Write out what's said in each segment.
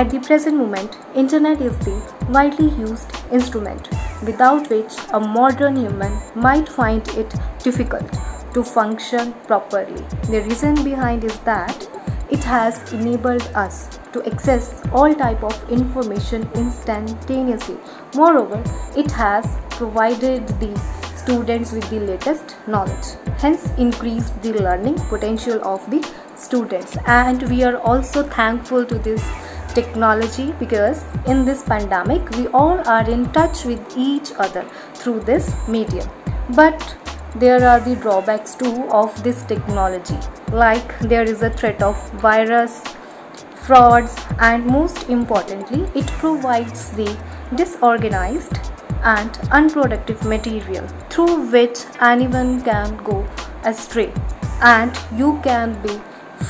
At the present moment, internet is the widely used instrument without which a modern human might find it difficult to function properly. The reason behind is that it has enabled us to access all type of information instantaneously. Moreover, it has provided the students with the latest knowledge hence increased the learning potential of the students and we are also thankful to this technology because in this pandemic we all are in touch with each other through this medium. But there are the drawbacks too of this technology. Like there is a threat of virus frauds and most importantly it provides the disorganized and unproductive material through which anyone can go astray. And you can be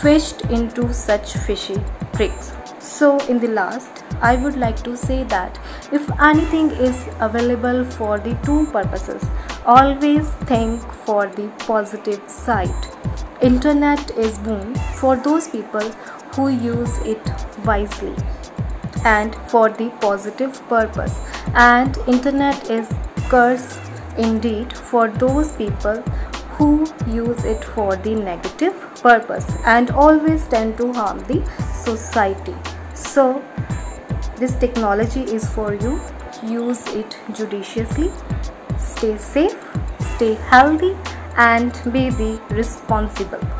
fished into such fishy tricks so in the last i would like to say that if anything is available for the two purposes always think for the positive side. Internet is boon for those people who use it wisely and for the positive purpose. And internet is curse indeed for those people who use it for the negative purpose and always tend to harm the society so this technology is for you. Use it judiciously. Stay safe stay healthy and be the responsible